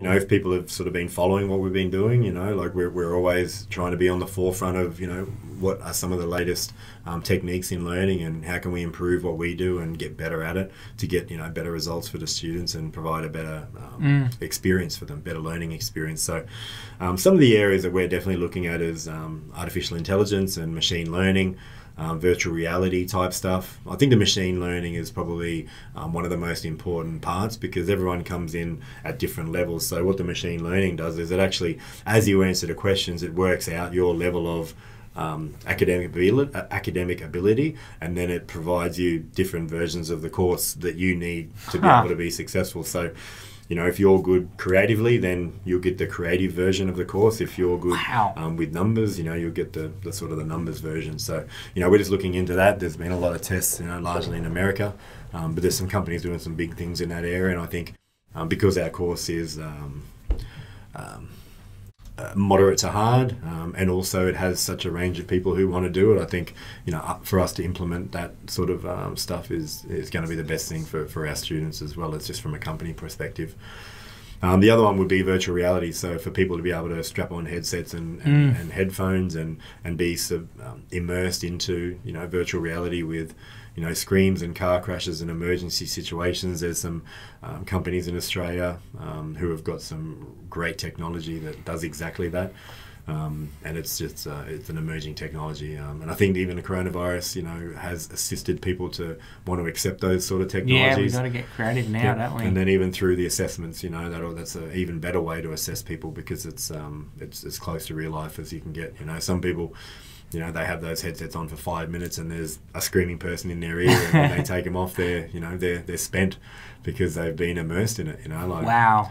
you know, if people have sort of been following what we've been doing, you know, like we're, we're always trying to be on the forefront of, you know, what are some of the latest um, techniques in learning and how can we improve what we do and get better at it to get, you know, better results for the students and provide a better um, mm. experience for them, better learning experience. So um, some of the areas that we're definitely looking at is um, artificial intelligence and machine learning um, virtual reality type stuff. I think the machine learning is probably um, one of the most important parts because everyone comes in at different levels. So what the machine learning does is it actually, as you answer the questions, it works out your level of um, academic ability, uh, academic ability, and then it provides you different versions of the course that you need to be huh. able to be successful. So you know, if you're good creatively, then you'll get the creative version of the course. If you're good wow. um, with numbers, you know, you'll get the, the sort of the numbers version. So, you know, we're just looking into that. There's been a lot of tests, you know, largely in America, um, but there's some companies doing some big things in that area. And I think um, because our course is um, um, moderate to hard, um, and also it has such a range of people who want to do it. I think you know for us to implement that sort of um, stuff is is going to be the best thing for, for our students as well as just from a company perspective. Um, the other one would be virtual reality. So for people to be able to strap on headsets and, and, mm. and headphones and and be sub, um, immersed into you know virtual reality with you know screams and car crashes and emergency situations. There's some um, companies in Australia um, who have got some great technology that does exactly that. Um, and it's just uh, it's an emerging technology, um, and I think even the coronavirus, you know, has assisted people to want to accept those sort of technologies. Yeah, we've got to get creative now, yeah. don't we? And then even through the assessments, you know, that that's an even better way to assess people because it's um, it's as close to real life as you can get. You know, some people you know, they have those headsets on for five minutes and there's a screaming person in their ear and when they take them off, they're, you know, they're, they're spent because they've been immersed in it, you know, like, wow,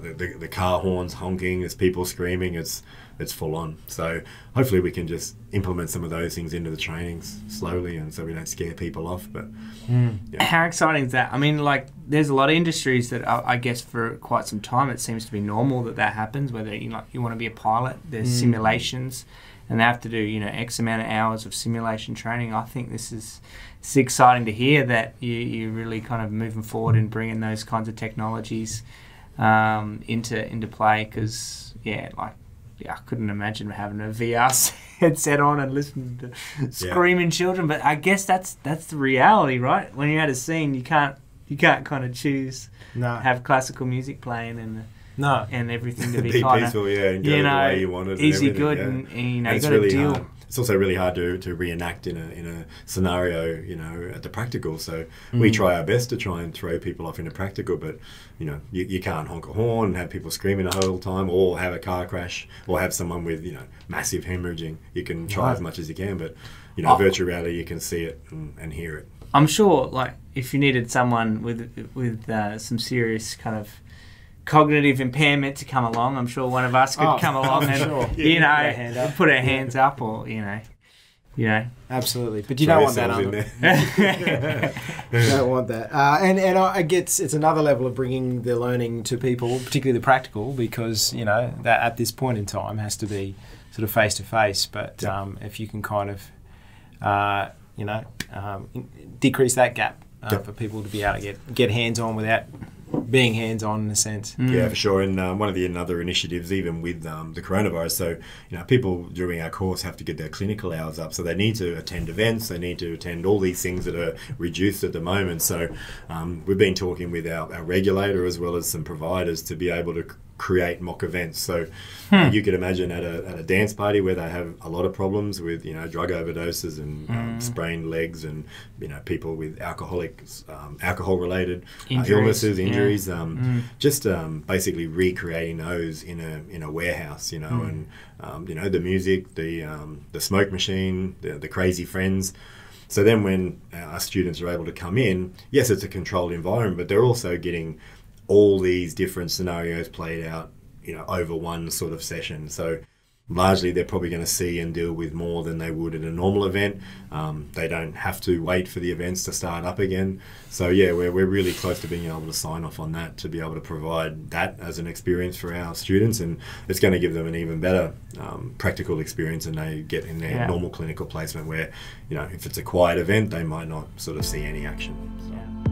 the, the, the car horns honking, there's people screaming, it's, it's full on. So hopefully we can just implement some of those things into the trainings slowly and so we don't scare people off. But mm. yeah. how exciting is that? I mean, like there's a lot of industries that I, guess for quite some time it seems to be normal that that happens. Whether you like you want to be a pilot, there's mm. simulations and they have to do you know X amount of hours of simulation training. I think this is it's exciting to hear that you you really kind of moving forward and bringing those kinds of technologies um, into into play because yeah, like yeah, I couldn't imagine having a VR headset on and listening to screaming yeah. children. But I guess that's that's the reality, right? When you're at a scene, you can't you can't kind of choose no. have classical music playing and no, and everything to be, be kind peaceful, yeah, and go you know, the way you want it. Easy, good, yeah. and, and, you know, and you got to really deal. Hard. It's also really hard to, to reenact in a in a scenario, you know, at the practical. So mm. we try our best to try and throw people off in into practical, but you know, you, you can't honk a horn and have people screaming the whole time, or have a car crash, or have someone with you know massive hemorrhaging. You can try right. as much as you can, but you know, oh. virtual reality, you can see it and, and hear it. I'm sure, like, if you needed someone with with uh, some serious kind of cognitive impairment to come along. I'm sure one of us could oh, come along and sure. you know put our hands up or you know you know. Absolutely. But you don't want that under you don't want that. Uh, and and I guess it's another level of bringing the learning to people particularly the practical because you know that at this point in time has to be sort of face to face but um, if you can kind of uh, you know um, decrease that gap uh, yep. for people to be able to get get hands on without being hands on in a sense. Mm. Yeah, for sure. And um, one of the another initiatives, even with um, the coronavirus, so you know, people during our course have to get their clinical hours up, so they need to attend events, they need to attend all these things that are reduced at the moment. So um, we've been talking with our, our regulator as well as some providers to be able to create mock events. So hmm. you could imagine at a, at a dance party where they have a lot of problems with you know drug overdoses and um, hmm. sprained legs and you know people with alcoholic um, alcohol related uh, illnesses, injuries. Yeah. Um, mm. Just um, basically recreating those in a in a warehouse, you know, mm. and um, you know the music, the um, the smoke machine, the, the crazy friends. So then, when our students are able to come in, yes, it's a controlled environment, but they're also getting all these different scenarios played out, you know, over one sort of session. So largely they're probably going to see and deal with more than they would at a normal event. Um, they don't have to wait for the events to start up again. So yeah, we're, we're really close to being able to sign off on that to be able to provide that as an experience for our students and it's going to give them an even better um, practical experience than they get in their yeah. normal clinical placement where, you know, if it's a quiet event, they might not sort of see any action. So. Yeah.